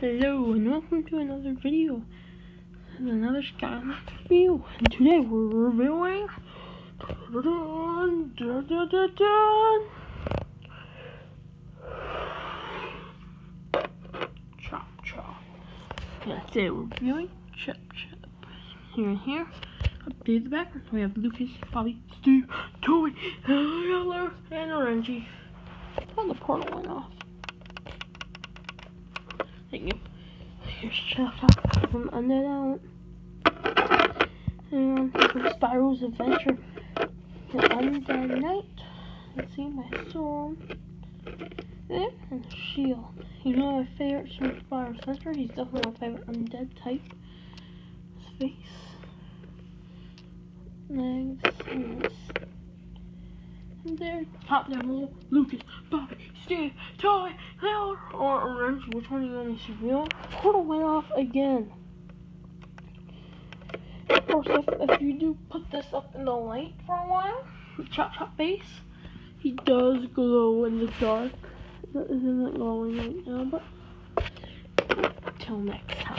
Hello and welcome to another video and another Skylander review. And today we're reviewing dun, dun, dun. Chop chop. Yeah, today we're reviewing Chip Chip. Here and here. Up to the back we have Lucas, Bobby, Steve, Toby, Yellow, and Orangey. Oh, the portal went off. Thank you. Here's Chop from Undead Out. And from Spyro's Adventure. The Undead Knight. Let's see my sword. There, and the shield. One of my favorites from Spyro's Adventure. He's definitely my favorite undead type. His face. Legs. And. And there, top level, Lucas, Bobby, Steve, Toy, Howard, or Orange, which one you want to see? reveal? Portal went off again. Of course, if, if you do put this up in the light for a while, Chop Chop face, he does glow in the dark. That isn't glowing right now, but till next time.